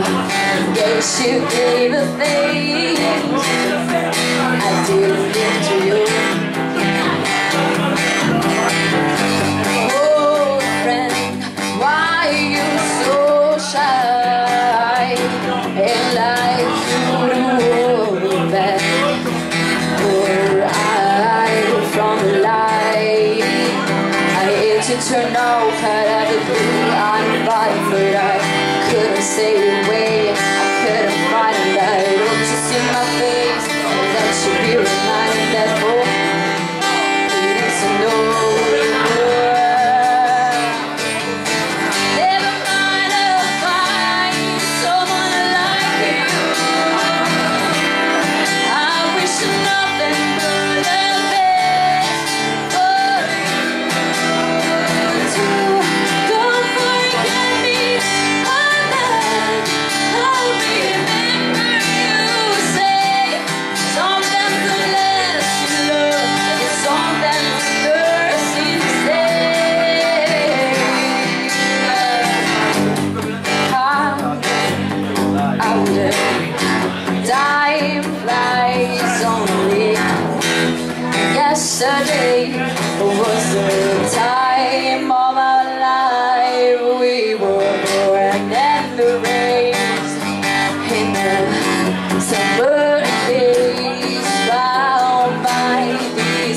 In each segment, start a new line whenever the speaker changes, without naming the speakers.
case you gave a thing. I didn't give to you Oh friend, why are you so shy? And like you back Or I from light I hate to turn off couldn't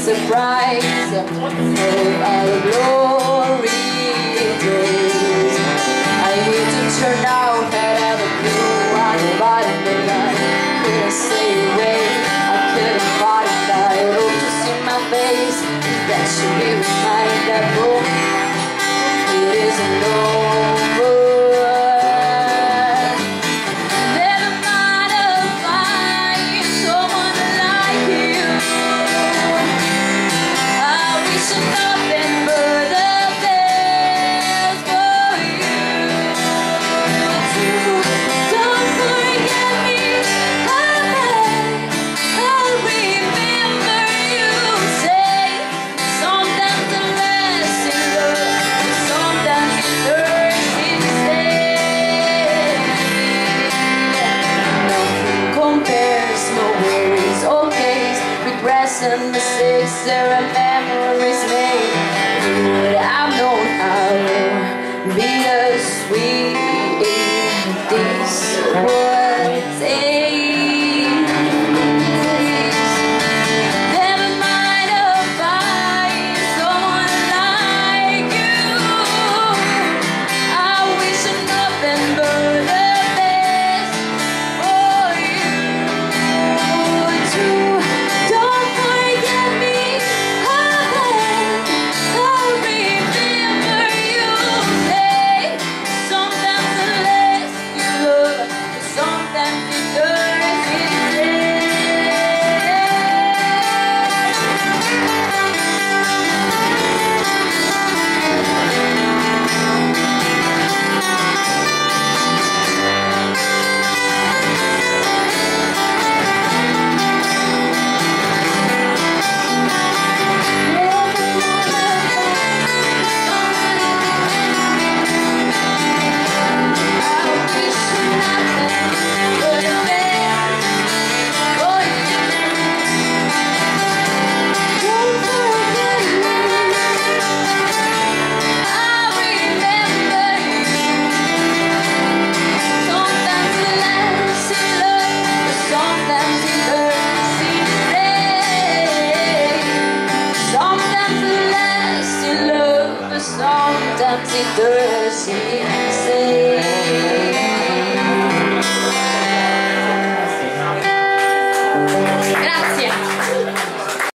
surprise of our glory days. I hate to turn out that I have a blue bottom but I couldn't stay away. I couldn't fight it. I hope to see my face That should be reminded that oh regrets and mistakes. There are memories made. Would I've known how bittersweet this would take. Sometimes it